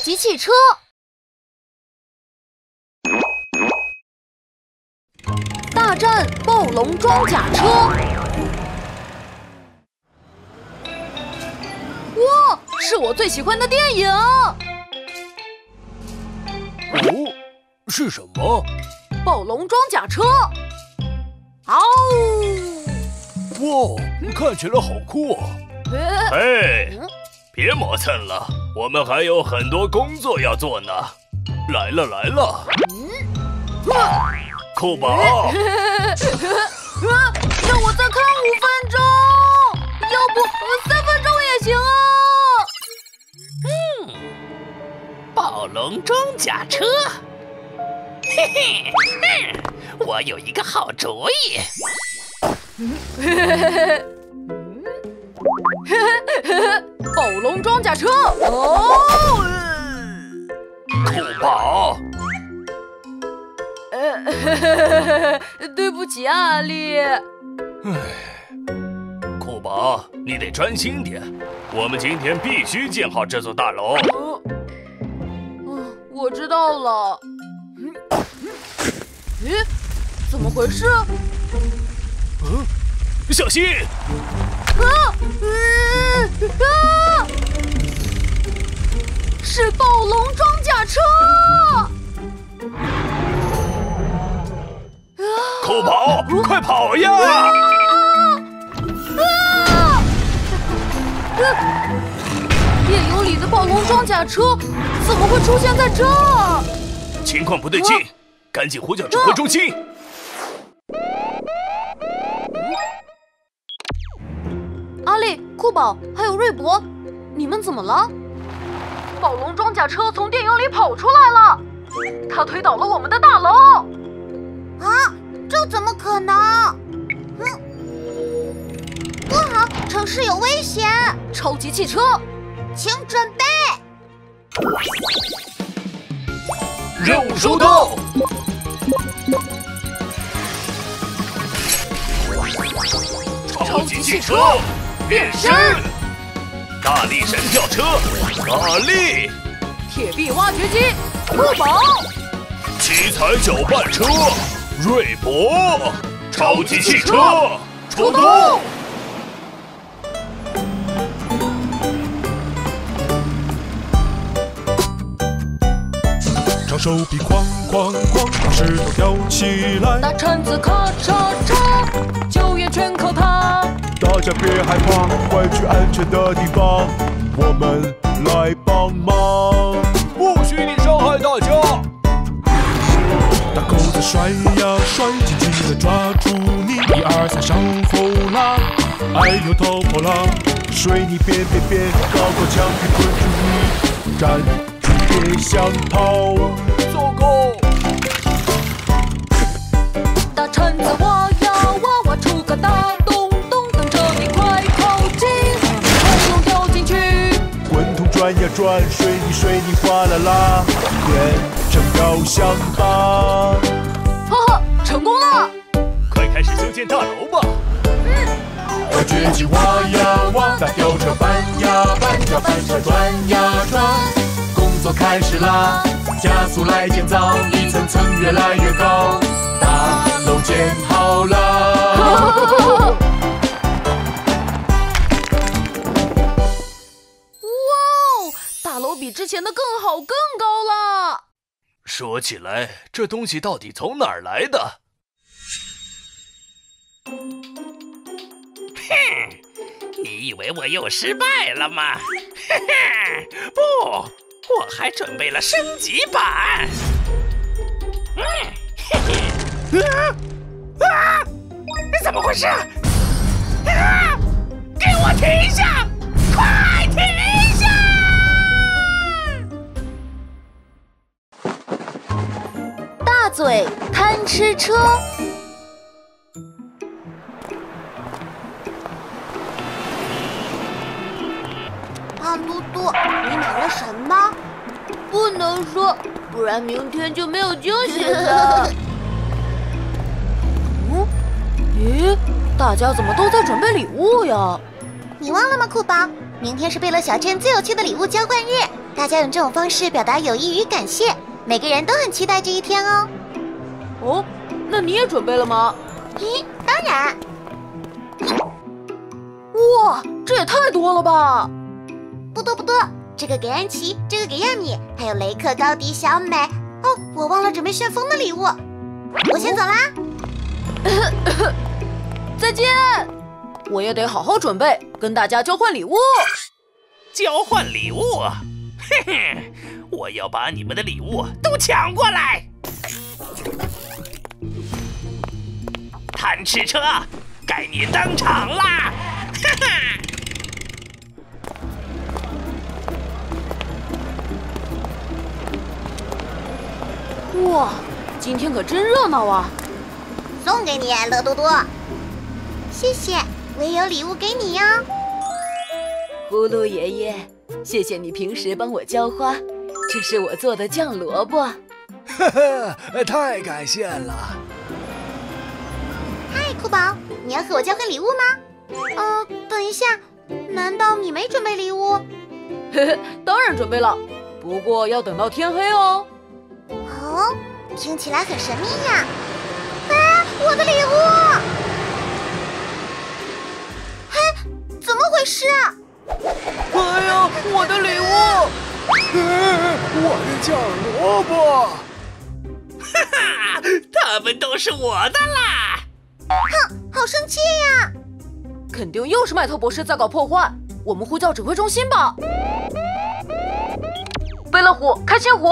级汽车，大战暴龙装甲车。哇，是我最喜欢的电影。哦，是什么？暴龙装甲车。嗷！哇，看起来好酷啊！嘿，别磨蹭了，我们还有很多工作要做呢。来了来了，酷宝，让我再看五分钟，要不三分钟也行啊。嗯，暴龙装甲车，嘿嘿，我有一个好主意。暴龙装甲车哦，酷宝，呃，对不起啊，阿丽。唉，酷宝，你得专心点，我们今天必须建好这座大楼。嗯，我知道了。咦，怎么回事？嗯，小心！啊！啊！是暴龙装甲车！酷宝，快跑呀！啊！电影里的暴龙装甲车怎么会出现在这儿？情况不对劲，赶紧呼叫指挥中心！阿丽、酷宝还有瑞博，你们怎么了？暴龙装甲车从电影里跑出来了，它推倒了我们的大楼。啊，这怎么可能？嗯，不好，城市有危险！超级汽车，请准备。任务收到。超级汽车。变身！大力神吊车，大力！铁臂挖掘机，酷宝！七彩搅拌车，瑞博！超级汽车出动！长手臂哐哐哐，把石头挑起来。大铲子咔嚓嚓，救援全靠它。大家别害怕，快去安全的地方，我们来帮忙。不许你伤害大家！大狗子甩呀甩，紧紧的抓住你。一二三，上后拉！哎呦，逃跑啦！水泥边边边，高高墙壁困住你，站住别想逃！转呀转，水泥水泥哗啦啦，变成雕像吧！哈哈，成功了！快开始修建大楼吧！挖掘机挖呀挖，大吊车搬呀搬，搅拌车转呀转，工作开始啦！加速来建造，一层层越来越高，大楼建前的更好更高了。说起来，这东西到底从哪儿来的？哼，你以为我又失败了吗？嘿嘿，不，我还准备了升级版。嗯，嘿嘿，啊啊！怎么回事？啊！给我停下！快嘴贪吃车。胖嘟嘟，你买了什么？不能说，不然明天就没有惊喜了。嗯？咦，大家怎么都在准备礼物呀？你忘了吗，酷宝？明天是贝乐小镇最有趣的礼物交换日，大家用这种方式表达友谊与感谢，每个人都很期待这一天哦。哦，那你也准备了吗？咦，当然。哇，这也太多了吧！不多不多，这个给安琪，这个给亚米，还有雷克、高迪、小美。哦，我忘了准备旋风的礼物，我先走啦。再见。我也得好好准备，跟大家交换礼物。交换礼物，嘿嘿，我要把你们的礼物都抢过来。贪吃车，该你登场啦！哈哈。哇，今天可真热闹啊！送给你，乐多多。谢谢，我也有礼物给你哟。葫芦爷爷，谢谢你平时帮我浇花，这是我做的酱萝卜。呵呵，太感谢了。嗨，酷宝，你要和我交换礼物吗？呃，等一下，难道你没准备礼物？嘿嘿，当然准备了，不过要等到天黑哦。哦，听起来很神秘呀！哎，我的礼物！嘿，怎么回事啊？哎呀，我的礼物！我的酱萝卜！哈哈，他们都是我的啦！哼，好生气呀！肯定又是麦特博士在搞破坏，我们呼叫指挥中心吧。贝乐虎，开心虎。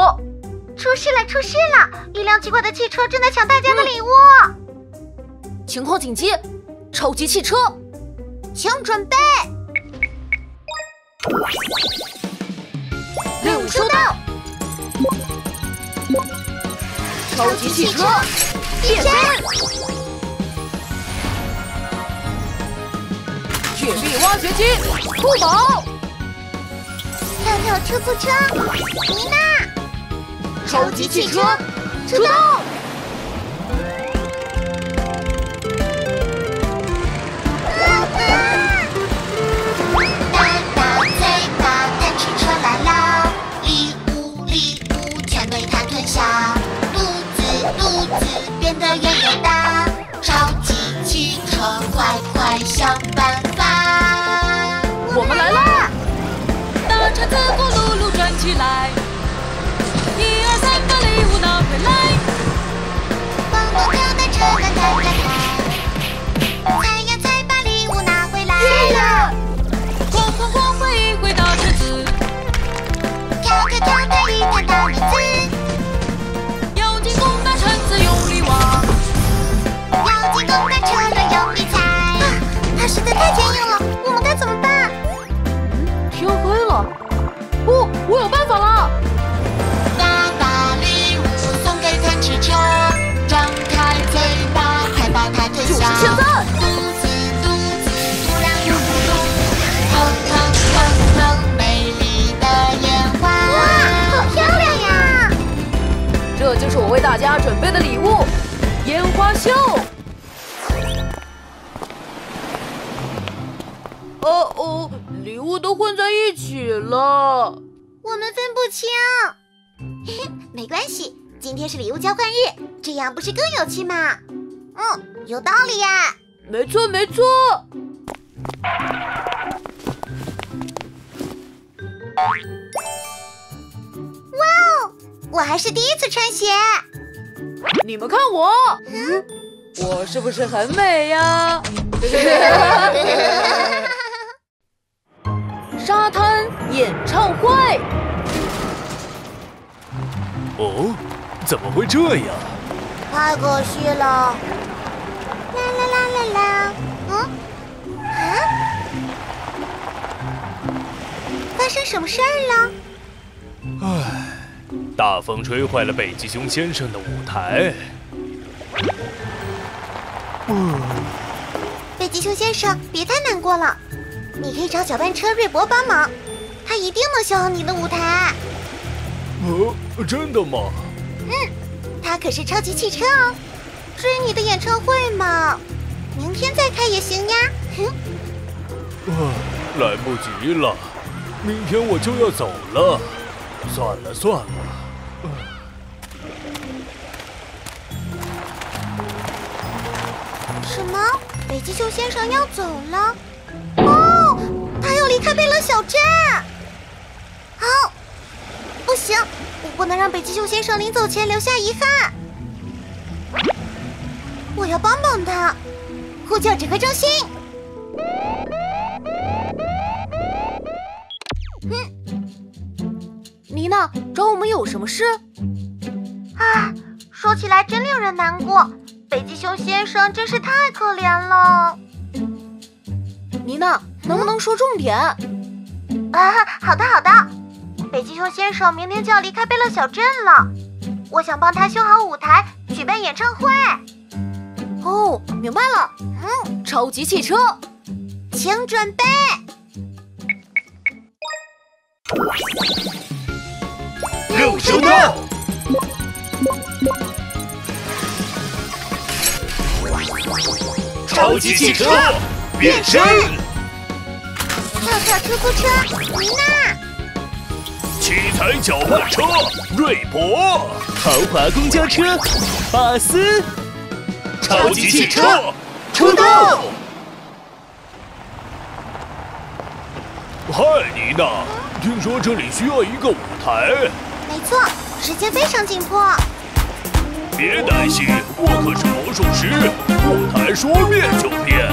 出事了！出事了！一辆奇怪的汽车正在抢大家的礼物。情况紧急，超级汽车，请准备。任务收到。超级汽车变身。铁臂挖掘机，酷宝。跳跳出租车，妮娜。超级汽车出动！跳跳跳，弹一弹大轮子。要就是我为大家准备的礼物——烟花秀。哦哦，礼物都混在一起了，我们分不清。嘿嘿，没关系，今天是礼物交换日，这样不是更有趣吗？嗯。有道理呀，没错没错。我还是第一次穿鞋。你们看我，嗯，我是不是很美呀？沙滩演唱会。哦，怎么会这样？太可惜了。啦啦啦啦啦！嗯？啊？发生什么事儿了？唉，大风吹坏了北极熊先生的舞台。嗯。北极熊先生，别太难过了，你可以找搅拌车瑞博帮忙，他一定能修好你的舞台。呃，真的吗？嗯，他可是超级汽车哦。至于你的演唱会嘛，明天再开也行呀。哼。啊，来不及了，明天我就要走了。算了算了。什么？北极熊先生要走了？哦，他要离开贝勒小镇。好，不行，我不能让北极熊先生临走前留下遗憾。我要帮帮他，呼叫指挥中心。找我们有什么事？啊，说起来真令人难过，北极熊先生真是太可怜了。妮娜，能不能说重点？啊，好的好的。北极熊先生明天就要离开贝勒小镇了，我想帮他修好舞台，举办演唱会。哦，明白了。嗯，超级汽车，请准备。六神到！超级汽车变身！跳跳出租车，妮娜。七彩搅拌车，瑞博；豪华公交车，巴斯。超级汽车出动！嗨，妮娜，听说这里需要一个舞台。没错，时间非常紧迫。别担心，我可是魔术师，舞台说变就变。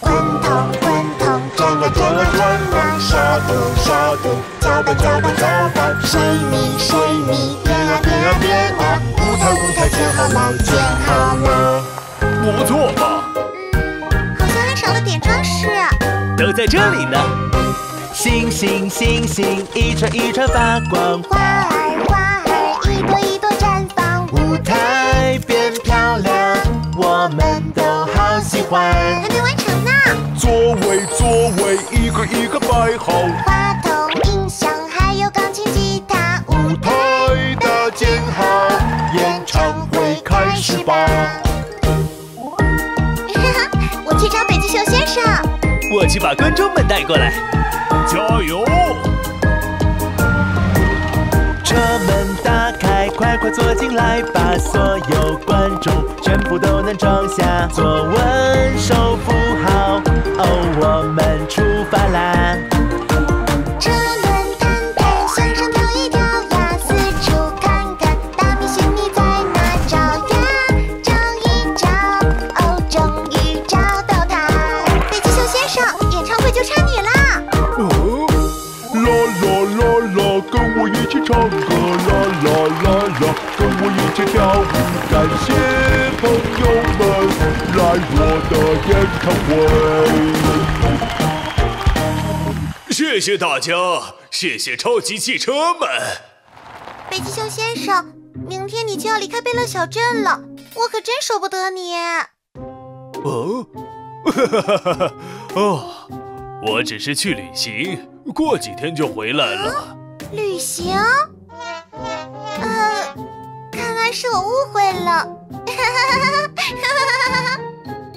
滚筒滚筒转啊转啊转啊，沙土沙土搅拌搅拌搅拌，水泥水泥变啊变啊变啊，舞台舞台建好了建好了。不错吧？嗯，好像还少了点装饰。都在这里呢。星星星星一串一串发光，花儿花儿一朵一朵绽放，舞台变漂亮，我们都好喜欢。还没完成呢。座位座位一个一个摆好，话筒音响还有钢琴吉他，舞台搭建好，演唱会开始吧。我去找北极熊先生。我去把观众们带过来。加油！车门打开，快快坐进来把，所有观众全部都能装下。坐稳，手扶好，哦，我我的演唱会。谢谢大家，谢谢超级汽车们。北极熊先生，明天你就要离开贝勒小镇了，我可真舍不得你。哦，哈哈哈哈哈！哦，我只是去旅行，过几天就回来了。旅行？呃，看来是我误会了。哈哈哈哈哈！哈哈哈哈哈！哈哈哈哈哈！